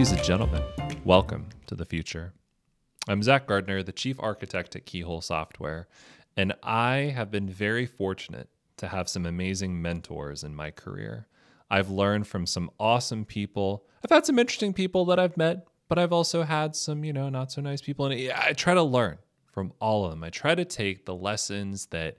Ladies and gentlemen, welcome to the future. I'm Zach Gardner, the chief architect at Keyhole Software, and I have been very fortunate to have some amazing mentors in my career. I've learned from some awesome people. I've had some interesting people that I've met, but I've also had some, you know, not so nice people. And I try to learn from all of them. I try to take the lessons that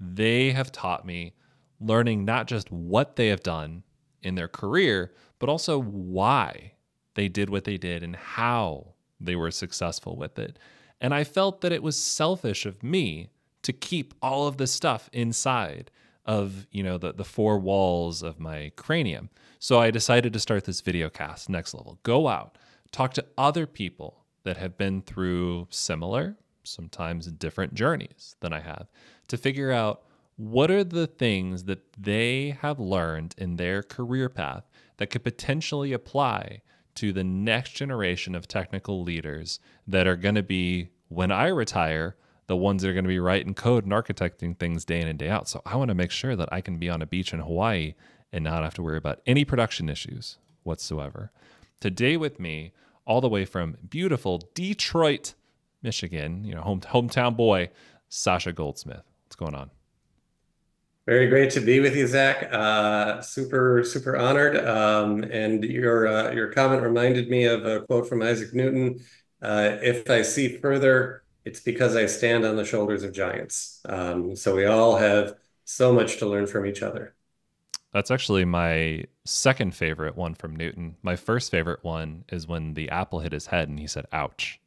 they have taught me, learning not just what they have done in their career, but also why they did what they did and how they were successful with it. And I felt that it was selfish of me to keep all of this stuff inside of, you know, the, the four walls of my cranium. So I decided to start this video cast next level. Go out, talk to other people that have been through similar, sometimes different journeys than I have to figure out what are the things that they have learned in their career path that could potentially apply to the next generation of technical leaders that are going to be, when I retire, the ones that are going to be writing code and architecting things day in and day out. So I want to make sure that I can be on a beach in Hawaii and not have to worry about any production issues whatsoever. Today with me, all the way from beautiful Detroit, Michigan, you know, home, hometown boy, Sascha Goldsmith. What's going on? Very great to be with you, Zach. Uh, super, super honored. Um, and your uh, your comment reminded me of a quote from Isaac Newton: uh, "If I see further, it's because I stand on the shoulders of giants." Um, so we all have so much to learn from each other. That's actually my second favorite one from Newton. My first favorite one is when the apple hit his head and he said, "Ouch."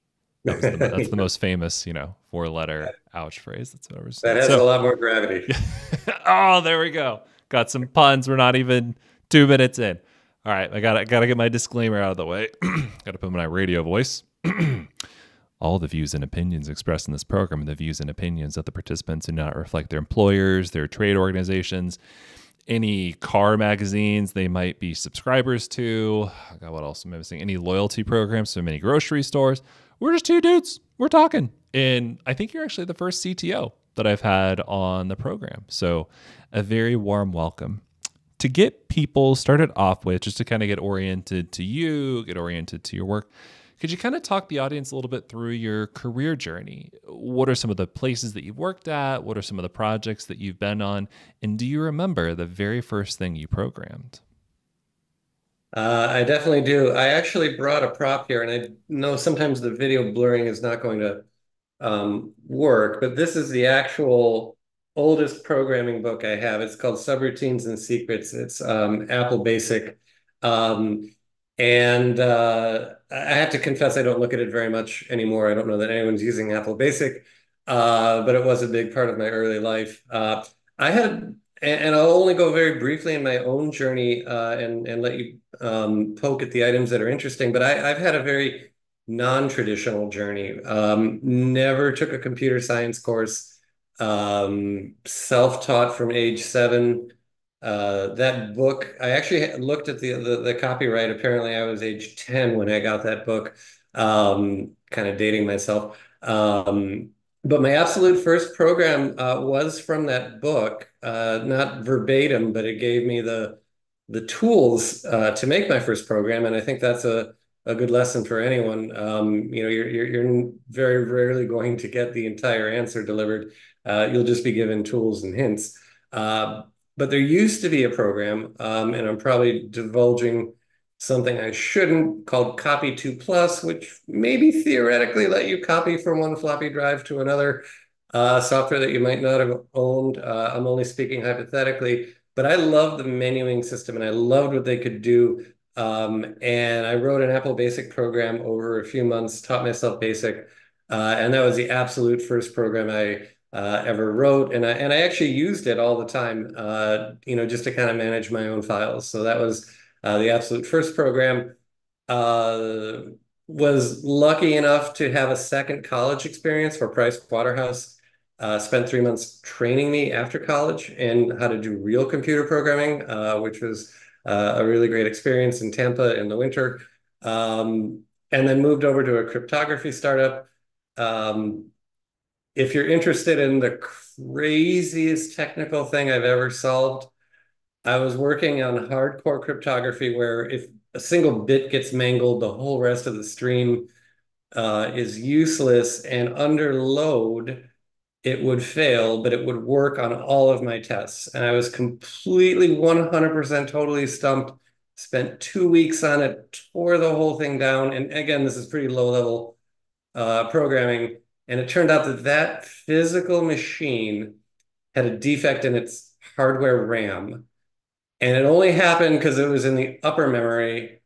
That the, that's the most famous, you know, four letter ouch phrase that's ever said. That has so, a lot more gravity. oh, there we go. Got some puns. We're not even two minutes in. All right, I got got to get my disclaimer out of the way. got to put my radio voice. All the views and opinions expressed in this program are the views and opinions of the participants do not reflect their employers, their trade organizations, any car magazines they might be subscribers to. God, what else am I missing? Any loyalty programs so many grocery stores we're just two dudes. We're talking. And I think you're actually the first CTO that I've had on the program. So, a very warm welcome. To get people started off with, just to kind of get oriented to you, get oriented to your work, could you kind of talk the audience a little bit through your career journey? What are some of the places that you've worked at? What are some of the projects that you've been on? And do you remember the very first thing you programmed? Uh, I definitely do. I actually brought a prop here, and I know sometimes the video blurring is not going to um, work, but this is the actual oldest programming book I have. It's called Subroutines and Secrets. It's um, Apple Basic. Um, and uh, I have to confess, I don't look at it very much anymore. I don't know that anyone's using Apple Basic, uh, but it was a big part of my early life. Uh, I had and, and, I'll only go very briefly in my own journey uh, and and let you um, poke at the items that are interesting. But I, have had a very non-traditional journey. Um, never took a computer science course. Um, self-taught from age seven. Uh, that book, I actually looked at the, the, the copyright. Apparently, I was age ten when I got that book. Um, kind of dating myself. Um, but my absolute first program uh, was from that book, uh, not verbatim, but it gave me the the tools uh, to make my first program, and I think that's a a good lesson for anyone. Um, you know, you're, you're, you're very rarely going to get the entire answer delivered. Uh, you'll just be given tools and hints. Uh, but there used to be a program, um, and I'm probably divulging something I shouldn't called Copy 2 Plus, which maybe theoretically let you copy from one floppy drive to another uh, software that you might not have owned. Uh, I'm only speaking hypothetically, but I loved the menuing system and I loved what they could do. Um, and I wrote an Apple Basic program over a few months, taught myself Basic, uh, and that was the absolute first program I uh, ever wrote, and I and I actually used it all the time, uh, you know, just to kind of manage my own files. So that was uh, the absolute first program. Uh, was lucky enough to have a second college experience for Price Waterhouse. Uh, spent three months training me after college in how to do real computer programming, uh, which was uh, a really great experience in Tampa in the winter. Um, and then moved over to a cryptography startup. Um, if you're interested in the craziest technical thing I've ever solved, I was working on hardcore cryptography where if a single bit gets mangled, the whole rest of the stream uh, is useless. And under load, it would fail, but it would work on all of my tests. And I was completely 100% totally stumped. Spent two weeks on it, tore the whole thing down. And again, this is pretty low level uh, programming. And it turned out that that physical machine had a defect in its hardware RAM. And it only happened because it was in the upper memory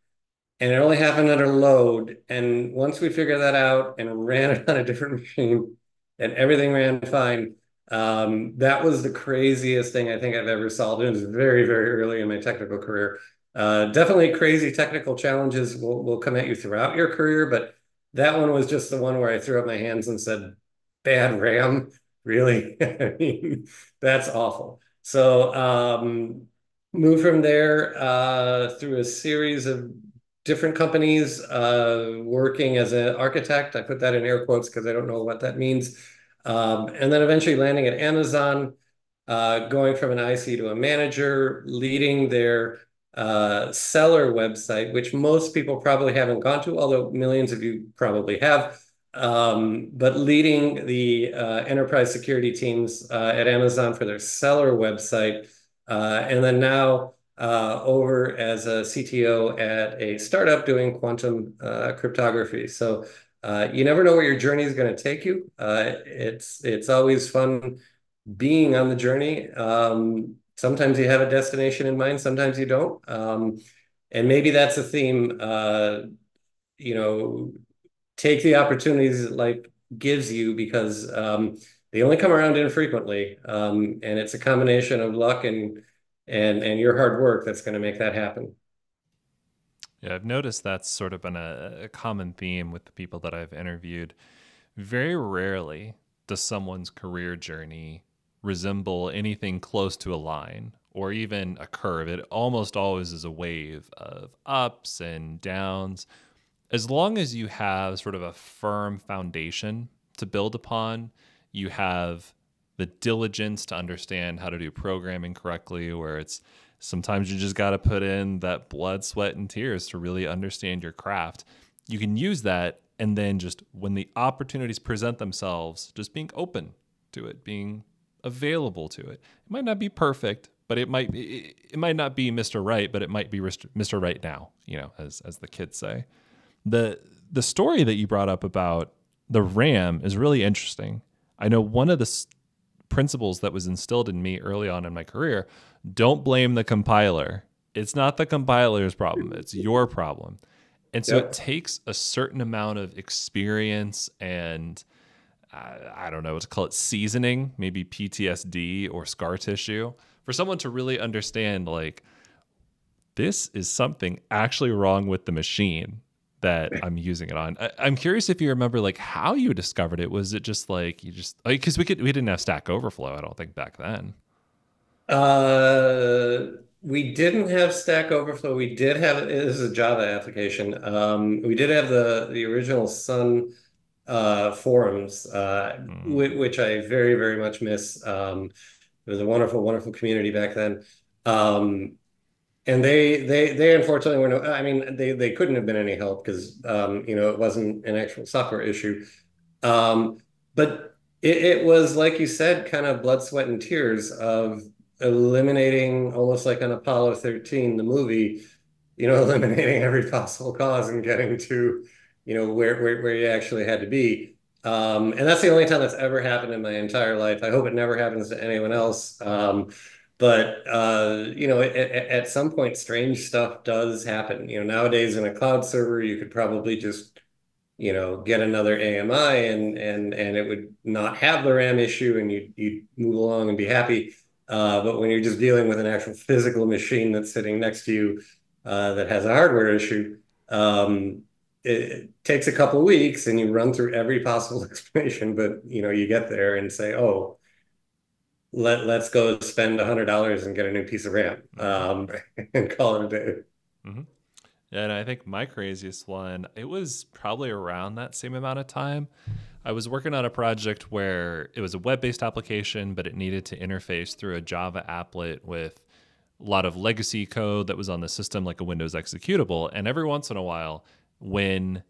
and it only happened under load. And once we figured that out and ran it on a different machine, and everything ran fine. Um, that was the craziest thing I think I've ever solved. It was very, very early in my technical career. Uh, definitely crazy technical challenges will, will come at you throughout your career, but that one was just the one where I threw up my hands and said, bad RAM, really? I mean, that's awful. So um, moved from there uh, through a series of different companies uh, working as an architect. I put that in air quotes because I don't know what that means. Um, and then eventually landing at Amazon, uh, going from an IC to a manager, leading their uh, seller website, which most people probably haven't gone to, although millions of you probably have. Um, but leading the uh, enterprise security teams uh, at Amazon for their seller website. Uh, and then now uh, over as a CTO at a startup doing quantum uh, cryptography. So you never know where your journey is going to take you. It's it's always fun being on the journey. Um, sometimes you have a destination in mind, sometimes you don't. Um, and maybe that's a theme. Uh, you know, take the opportunities that life gives you because um, they only come around infrequently, um, and it's a combination of luck and and and your hard work that's going to make that happen. Yeah, I've noticed that's sort of been a, a common theme with the people that I've interviewed. Very rarely does someone's career journey resemble anything close to a line or even a curve. It almost always is a wave of ups and downs. As long as you have sort of a firm foundation to build upon, you have the diligence to understand how to do programming correctly, where it's sometimes you just got to put in that blood, sweat, and tears to really understand your craft. You can use that, and then just when the opportunities present themselves, just being open to it, being available to it. It might not be perfect, but it might be, it might not be Mr. Right, but it might be Mr. Right now, you know, as as the kids say. The the story that you brought up about the RAM is really interesting. I know one of the principles that was instilled in me early on in my career don't blame the compiler. It's not the compiler's problem, it's your problem. And so yep. it takes a certain amount of experience and uh, I don't know what to call it seasoning, maybe PTSD or scar tissue for someone to really understand like this is something actually wrong with the machine that I'm using it on. I, am curious if you remember like how you discovered it. Was it just like you just like because we could we didn't have Stack Overflow, I don't think back then. Uh we didn't have Stack Overflow. We did have this is a Java application. Um, we did have the the original Sun uh, forums, uh, mm. which I very very much miss. Um, it was a wonderful wonderful community back then. Um, and they they they unfortunately were no i mean they they couldn't have been any help because um, you know it wasn't an actual software issue. Um, but it, it, was like you said kind of blood sweat and tears of eliminating almost like on apollo 13 the movie you know eliminating every possible cause and getting to you know where where, where you actually had to be. Um, and that's the only time that's ever happened in my entire life. I hope it never happens to anyone else. Um, but uh, you know, at, at, some point, strange stuff does happen. You know, nowadays in a cloud server, you could probably just, you know, get another AMI and and and it would not have the RAM issue, and you you move along and be happy. Uh, but when you're just dealing with an actual physical machine that's sitting next to you uh, that has a hardware issue, um, it, takes a couple weeks, and you run through every possible explanation. But you know, you get there and say, "Oh, let let's go spend a hundred dollars and get a new piece of RAM um, and call it a day. Mm-hmm. Yeah, and I think my craziest one, it was probably around that same amount of time. I was working on a project where it was a web-based application, but it needed to interface through a Java applet with a lot of legacy code that was on the system, like a Windows executable. And every once in a while, when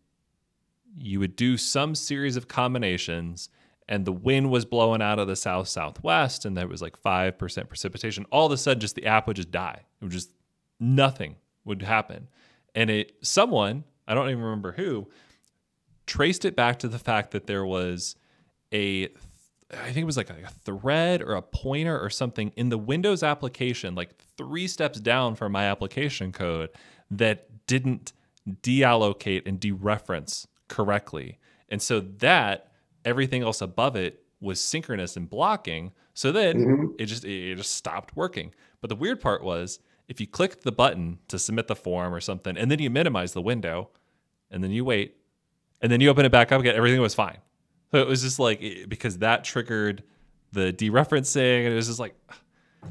you would do some series of combinations and the wind was blowing out of the south southwest and there was like 5% precipitation. All of a sudden just the app would just die. It would just nothing would happen. And it someone i don't even remember who traced it back to the fact that there was a I think it was like a thread or a pointer or something in the Windows application, like three steps down from my application code, that didn't deallocate and dereference correctly. And so that everything else above it was synchronous and blocking. So then mm-hmm. it just it just stopped working. But the weird part was if you clicked the button to submit the form or something, and then you minimize the window, and then you wait, and then you open it back up again, everything was fine. So it was just like because that triggered the dereferencing, and it was just like,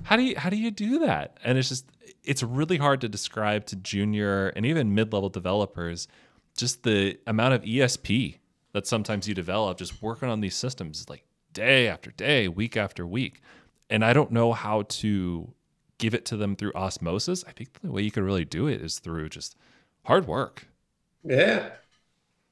how do you how do you do that? And it's just it's really hard to describe to junior and even mid level developers just the amount of ESP that sometimes you develop just working on these systems like day after day, week after week. And I don't know how to give it to them through osmosis. I think the way you could really do it is through just hard work. Yeah.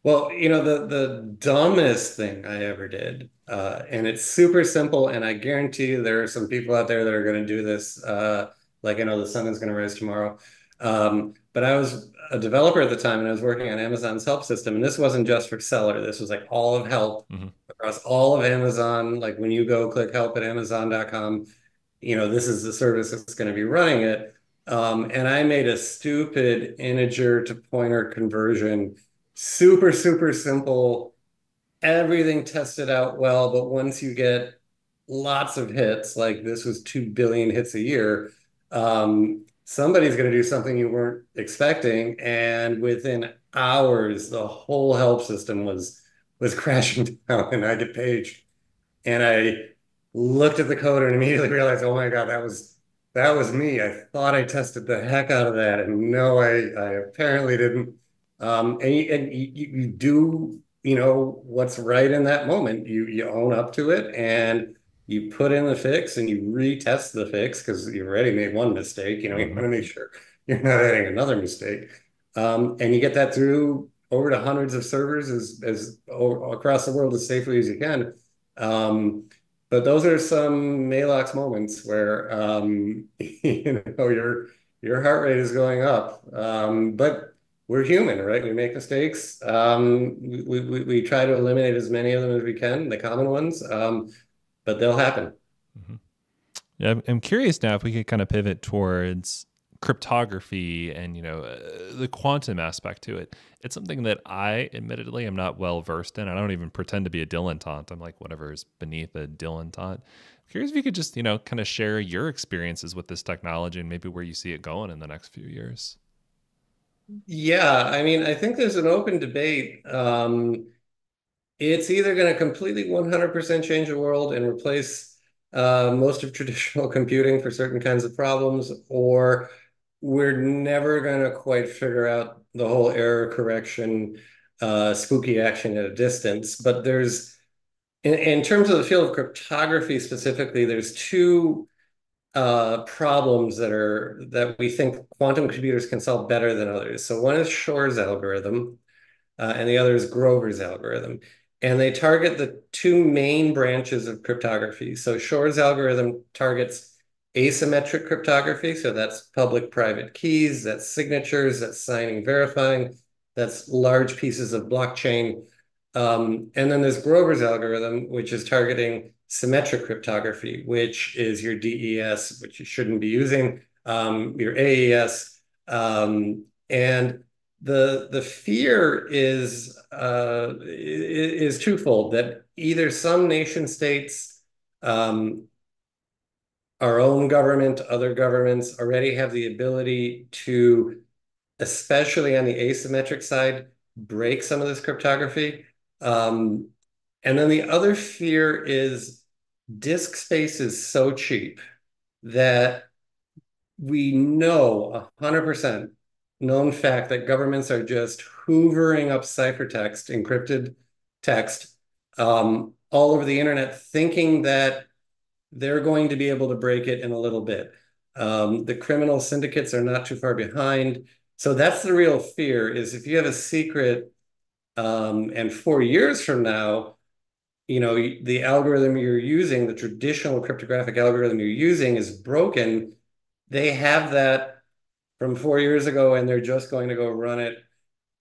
Well, you know, the the dumbest thing I ever did, uh, and it's super simple, and I guarantee you there are some people out there that are going to do this. Uh, like I know the sun is going to rise tomorrow. Um, but I was a developer at the time and I was working on Amazon's help system. And this wasn't just for seller. This was like all of help mm-hmm. across all of Amazon. Like when you go click help at amazon.com, you know, this is the service that's going to be running it. Um, and I made a stupid integer to pointer conversion, super, super simple. Everything tested out well. But once you get lots of hits, like this was 2 billion hits a year, um, somebody's going to do something you weren't expecting and within hours the whole help system was was crashing down and i get paged and i looked at the code and immediately realized oh my god that was that was me. I thought i tested the heck out of that and no i i apparently didn't. Um, and, you, and you, you do you know what's right in that moment. You you own up to it and you put in the fix and you retest the fix because you've already made one mistake. You know, you mm-hmm. want to make sure you're not adding another mistake. Um, and you get that through over to hundreds of servers as, as across the world as safely as you can. Um, but those are some Maalox moments where um, you know your your heart rate is going up. Um, but we're human, right? We make mistakes. Um, we, we, we try to eliminate as many of them as we can, the common ones. But they'll happen. Mm-hmm. Yeah, I'm curious now if we could kind of pivot towards cryptography and you know uh, the quantum aspect to it. It's something that I admittedly am not well versed in. I don't even pretend to be a dilettante. I'm like whatever is beneath a dilettante. I'm curious if you could just you know kind of share your experiences with this technology and maybe where you see it going in the next few years. Yeah, I mean, I think there's an open debate. Um, it's either going to completely 100% change the world and replace uh, most of traditional computing for certain kinds of problems, or we're never going to quite figure out the whole error correction, uh, spooky action at a distance. But there's, in, in terms of the field of cryptography specifically, there's two uh, problems that are that we think quantum computers can solve better than others. So one is Shor's algorithm, uh, and the other is Grover's algorithm and they target the two main branches of cryptography. So Shor's algorithm targets asymmetric cryptography. So that's public-private keys, that's signatures, that's signing, verifying, that's large pieces of blockchain. Um, and then there's Grover's algorithm, which is targeting symmetric cryptography, which is your DES, which you shouldn't be using, um, your AES. Um, and the the fear is uh, is twofold that either some nation states um, our own government other governments already have the ability to especially on the asymmetric side break some of this cryptography um, and then the other fear is disk space is so cheap that we know 100% known fact that governments are just hoovering up ciphertext, encrypted text, um, all over the internet, thinking that they're going to be able to break it in a little bit. Um, the criminal syndicates are not too far behind. So that's the real fear is if you have a secret um, and four years from now, you know, the algorithm you're using, the traditional cryptographic algorithm you're using is broken. They have that from four years ago, and they're just going to go run it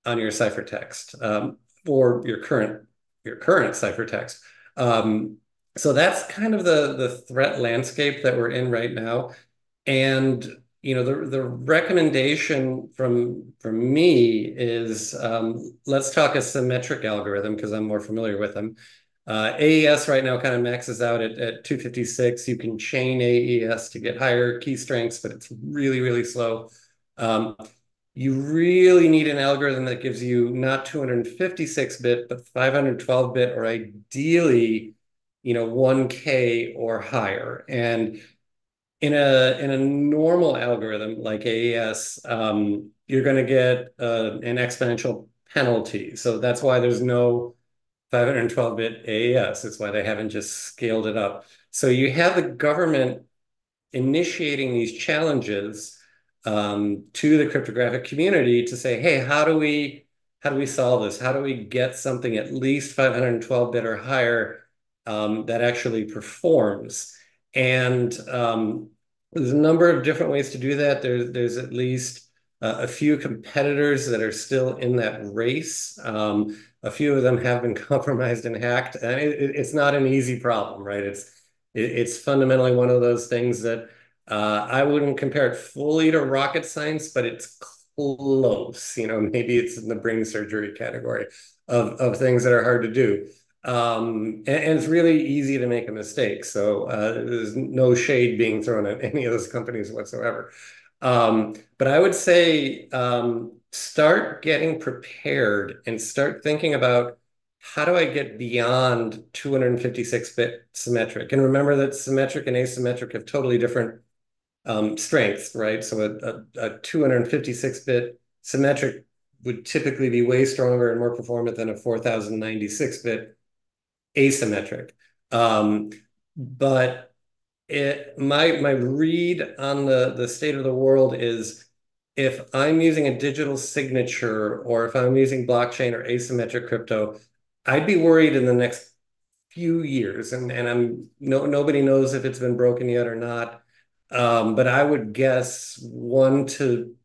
on your ciphertext um, or your current your current ciphertext. Um, so that's kind of the the threat landscape that we're in right now. And you know, the the recommendation from from me is um, let's talk a symmetric algorithm because I'm more familiar with them. Uh, AES right now kind of maxes out at, at 256. You can chain AES to get higher key strengths, but it's really, really slow. Um, you really need an algorithm that gives you not 256 bit, but 512 bit, or ideally, you know, 1K or higher. And in a in a normal algorithm like AES, um, you're going to get uh, an exponential penalty. So that's why there's no 512-bit AES. It's why they haven't just scaled it up. So you have the government initiating these challenges um, to the cryptographic community to say, hey, how do we how do we solve this? How do we get something at least 512 bit or higher um, that actually performs? And um, there's a number of different ways to do that. There's there's at least uh, a few competitors that are still in that race. Um, a few of them have been compromised and hacked, and it, it, it's not an easy problem, right? It's it, it's fundamentally one of those things that uh, I wouldn't compare it fully to rocket science, but it's close. You know, maybe it's in the brain surgery category of, of things that are hard to do. Um, and, and, it's really easy to make a mistake. So uh, there's no shade being thrown at any of those companies whatsoever. Um, but I would say um, start getting prepared and start thinking about how do I get beyond 256-bit symmetric? And remember that symmetric and asymmetric have totally different um, strengths, right? So a, a, a 256-bit symmetric would typically be way stronger and more performant than a 4096-bit asymmetric. Um, but it my my read on the the state of the world is if I'm using a digital signature or if I'm using blockchain or asymmetric crypto, I'd be worried in the next few years, and and I'm no nobody knows if it's been broken yet or not. Um, but I would guess one to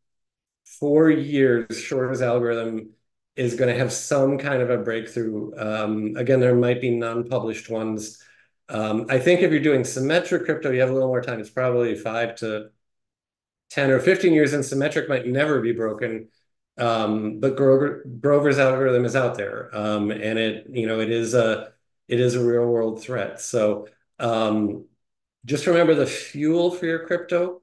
four years, Shor's algorithm is going to have some kind of a breakthrough. Um, again, there might be non-published ones. Um, I think if you're doing symmetric crypto, you have a little more time. It's probably five to 10 or 15 years, and symmetric might never be broken. Um, but Grover, Grover's algorithm is out there, um, and it you know it is a it is a real world threat. So um, just remember the fuel for your crypto,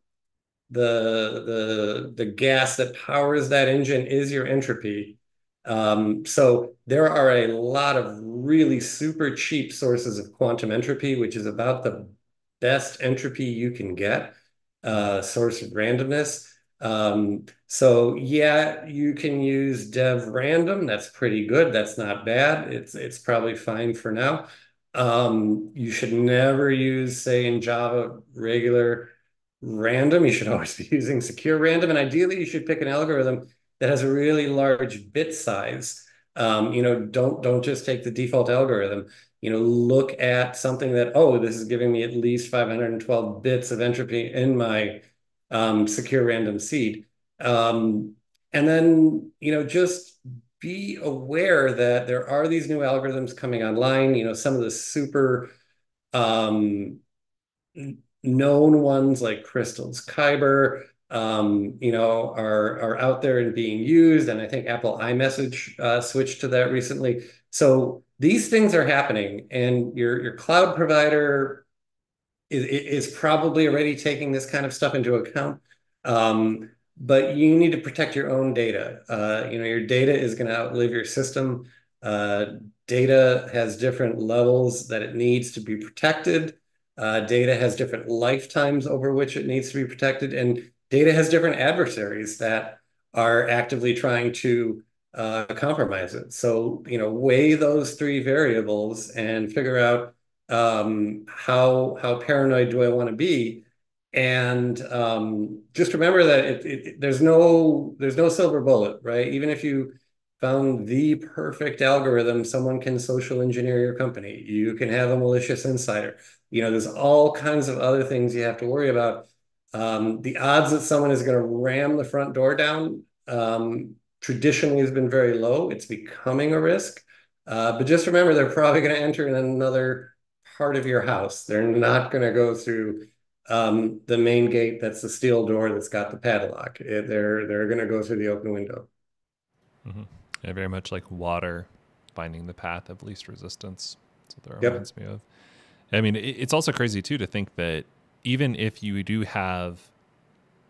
the the the gas that powers that engine is your entropy. Um, so there are a lot of really super cheap sources of quantum entropy, which is about the best entropy you can get, uh, source of randomness. Um, so yeah, you can use dev random. That's pretty good. That's not bad. It's it's probably fine for now. Um, you should never use, say, in Java, regular random. You should always be using secure random. And ideally, you should pick an algorithm that has a really large bit size. Um, you know, don't don't just take the default algorithm. You know, look at something that, oh, this is giving me at least 512 bits of entropy in my um, secure random seed. Um, and then, you know, just be aware that there are these new algorithms coming online. You know, some of the super um, known ones like Crystals Kyber, um, you know, are are out there and being used. And I think Apple iMessage uh, switched to that recently. So these things are happening, and your your cloud provider is, is probably already taking this kind of stuff into account. Um, but you need to protect your own data. Uh, you know, your data is going to outlive your system. Uh, data has different levels that it needs to be protected. Uh, data has different lifetimes over which it needs to be protected, and data has different adversaries that are actively trying to uh, compromise it. So, you know, weigh those three variables and figure out um, how how paranoid do I want to be and um, just remember that it, it, there's no there's no silver bullet, right? Even if you found the perfect algorithm, someone can social engineer your company. You can have a malicious insider. You know, there's all kinds of other things you have to worry about. Um, the odds that someone is going to ram the front door down um, traditionally has been very low. It's becoming a risk. Uh, but just remember, they're probably going to enter in another part of your house. They're not going to go through um, the main gate that's the steel door that's got the padlock. It, they're they're going to go through the open window. Mm-hmm. Yeah, very much like water finding the path of least resistance. That's what that Yep. reminds me of. I mean, it, it's also crazy too to think that even if you do have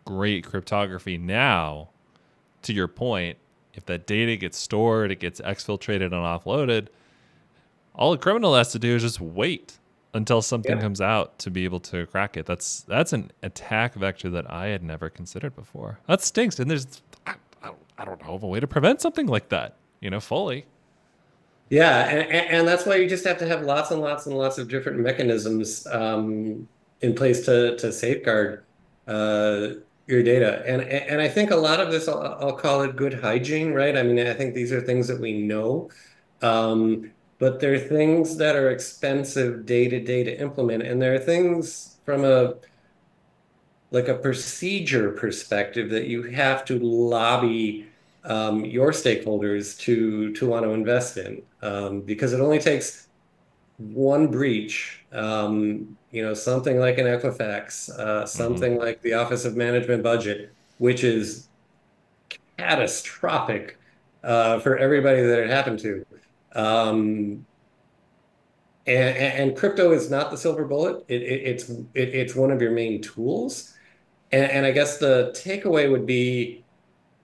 great cryptography now, to your point, if that data gets stored, it gets exfiltrated and offloaded, all a criminal has to do is just wait until something Yeah. comes out to be able to crack it. That's that's an attack vector that I had never considered before. That stinks. And there's I, I, don't- I don't know of a way to prevent something like that, you know, fully. Yeah, and, and and that's why you just have to have lots and lots and lots of different mechanisms um, in place to to safeguard uh, your data. And and I think a lot of this, I'll, I'll call it good hygiene, right? I mean, I think these are things that we know, um, but they're things that are expensive day to day to implement, and there are things from a like a procedure perspective that you have to lobby um, your stakeholders to to want to invest in um, because it only takes one breach, um, you know, something like an Equifax, uh, something like the Office of Management Budget, which is catastrophic uh, for everybody that it happened to. Um, and, and crypto is not the silver bullet. It, it, it's it, it's one of your main tools. And, and I guess the takeaway would be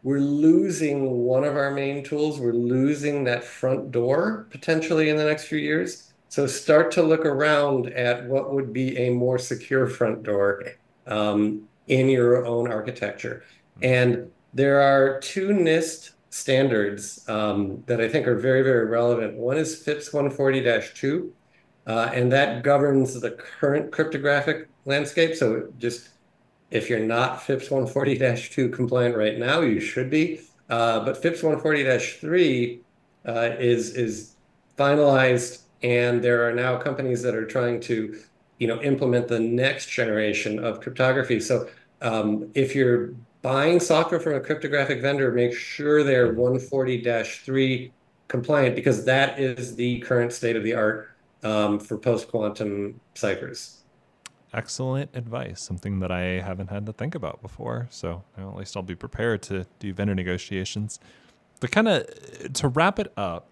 we're losing one of our main tools. We're losing that front door potentially in the next few years. So start to look around at what would be a more secure front door um, in your own architecture. And there are two NIST standards um, that I think are very, very relevant. One is FIPS 140-2, uh, and that governs the current cryptographic landscape. So just if you're not FIPS 140-2 compliant right now, you should be. Uh, but FIPS 140-3 uh, is is finalized, and there are now companies that are trying to, you know, implement the next generation of cryptography. So um, if you're buying software from a cryptographic vendor, make sure they're 140-3 compliant because that is the current state of the art um, for post-quantum ciphers. Excellent advice, something that I haven't had to think about before. So know, at least I'll be prepared to do vendor negotiations. But kind of to wrap it up,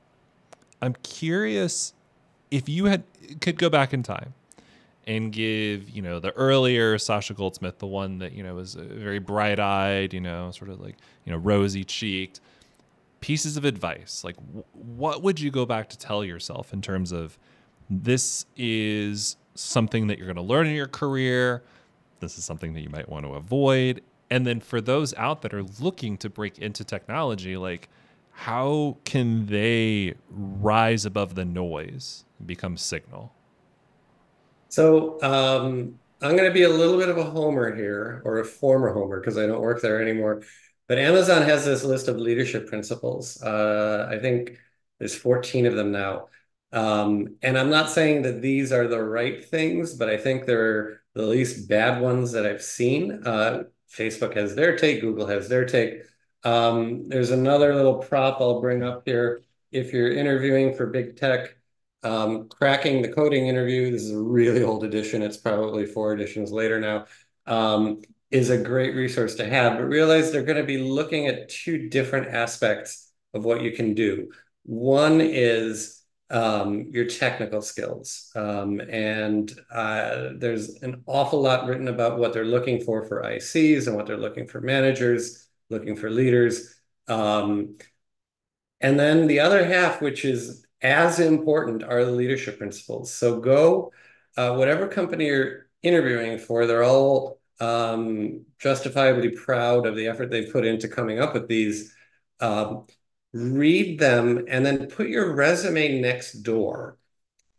I'm curious if you had could go back in time and give you know the earlier Sascha Goldsmith, the one that you know was uh, very bright-eyed, you know, sort of like you know rosy-cheeked, pieces of advice. Like, wh- what would you go back to tell yourself in terms of this is something that you're going to learn in your career. This is something that you might want to avoid. And then for those out that are looking to break into technology, like how can they rise above the noise and become signal? So um, I'm going to be a little bit of a homer here, or a former homer, because I don't work there anymore. But Amazon has this list of leadership principles. Uh, I think there's 14 of them now. Um, and I'm not saying that these are the right things, but I think they're the least bad ones that I've seen. Uh, Facebook has their take, Google has their take. Um, there's another little prop I'll bring up here. If you're interviewing for big tech, um, cracking the coding interview, this is a really old edition. It's probably four editions later now. Um, is a great resource to have, but realize they're going to be looking at two different aspects of what you can do. One is um, your technical skills. Um, and uh, there's an awful lot written about what they're looking for for ICs and what they're looking for managers, looking for leaders. Um, and then the other half, which is as important, are the leadership principles. So go, uh, whatever company you're interviewing for, they're all um, justifiably proud of the effort they've put into coming up with these. Um, read them and then put your resume next door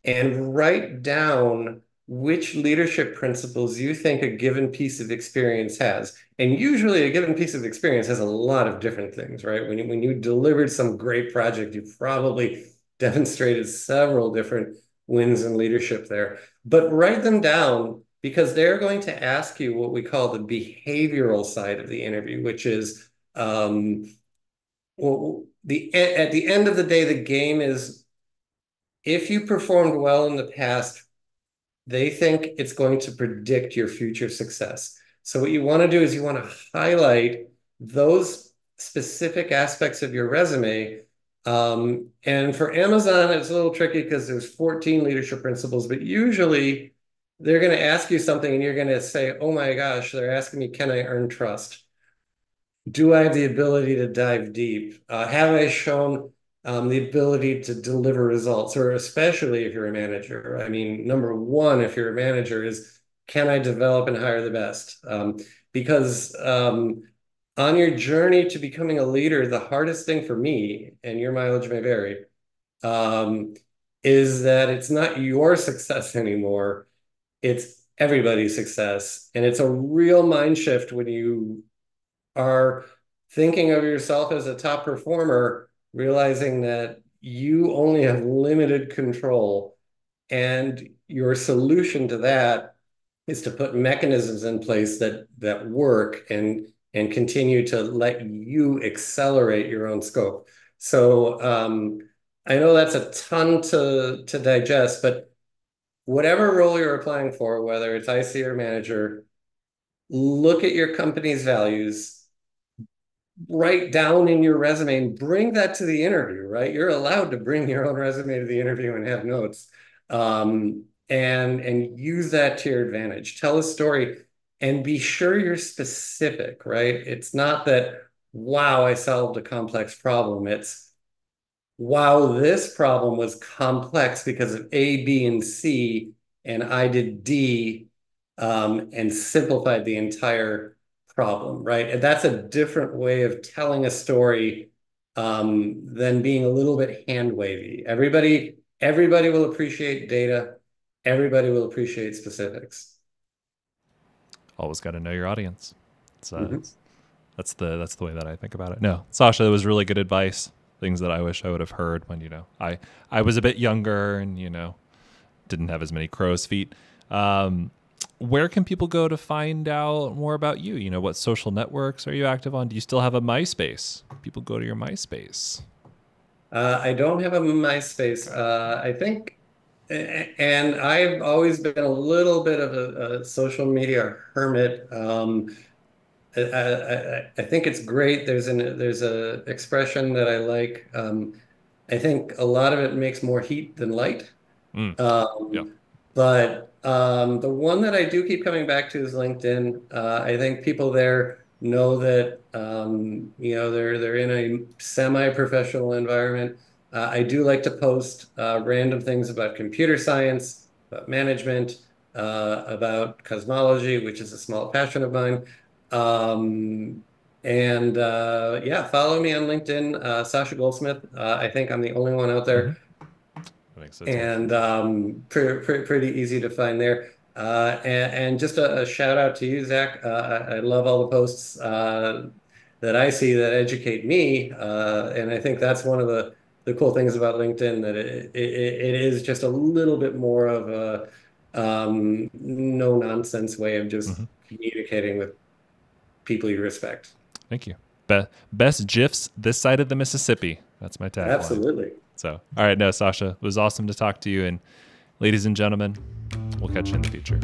and write down which leadership principles you think a given piece of experience has. And usually a given piece of experience has a lot of different things, right? When you, when you delivered some great project, you probably demonstrated several different wins in leadership there. But write them down because they're going to ask you what we call the behavioral side of the interview, which is um, well, the at the end of the day, the game is if you performed well in the past, they think it's going to predict your future success. So what you want to do is you want to highlight those specific aspects of your resume. Um, and for Amazon, it's a little tricky because there's 14 leadership principles, but usually they're going to ask you something and you're going to say, oh my gosh, they're asking me, can I earn trust? Do I have the ability to dive deep? Uh, have I shown um, the ability to deliver results, or especially if you're a manager. I mean, number one, if you're a manager, is can I develop and hire the best? Um, because um, on your journey to becoming a leader, the hardest thing for me, and your mileage may vary, um, is that it's not your success anymore. It's everybody's success. And it's a real mind shift when you are thinking of yourself as a top performer realizing that you only have limited control. And your solution to that is to put mechanisms in place that that work and and continue to let you accelerate your own scope. So um, I know that's a ton to to digest, but whatever role you're applying for, whether it's IC or manager, look at your company's values write down in your resume and bring that to the interview, right? You're allowed to bring your own resume to the interview and have notes. Um, and and use that to your advantage. Tell a story and be sure you're specific, right? It's not that wow, I solved a complex problem. It's wow, this problem was complex because of A, B, and C, and I did D um, and simplified the entire problem, right? And that's a different way of telling a story um, than being a little bit hand wavy. Everybody, everybody will appreciate data. Everybody will appreciate specifics. Always got to know your audience. So mm-hmm. that's the that's the way that I think about it. No, Sascha, that was really good advice. Things that I wish I would have heard when you know I I was a bit younger and you know didn't have as many crow's feet. Um, where can people go to find out more about you? You know, what social networks are you active on? Do you still have a MySpace? People go to your MySpace. Uh, I don't have a MySpace. Uh, I think, and I've always been a little bit of a, a social media hermit. Um, I, I, I, think it's great. There's an there's a expression that I like. Um, I think a lot of it makes more heat than light. Mm. Um, yeah. But um, the one that I do keep coming back to is LinkedIn. Uh, I think people there know that um, you know they're they're in a semi-professional environment. Uh, I do like to post uh, random things about computer science, about management, uh, about cosmology, which is a small passion of mine. Um, and uh, yeah, follow me on LinkedIn, uh, Sascha Goldsmith. I think I'm the only one out there. Mm-hmm. And um, pretty, pretty, pretty easy to find there. Uh, and, and, just a, a, shout out to you, Zach. Uh, I, I, love all the posts uh, that I see that educate me. Uh, and I think that's one of the, the cool things about LinkedIn that it, it, it is just a little bit more of a um, no nonsense way of just mm-hmm. communicating with people you respect. Thank you. Be- best GIFs this side of the Mississippi. That's my tagline. Absolutely. So, all right, no, Sascha, it was awesome to talk to you. And ladies and gentlemen, we'll catch you in the future.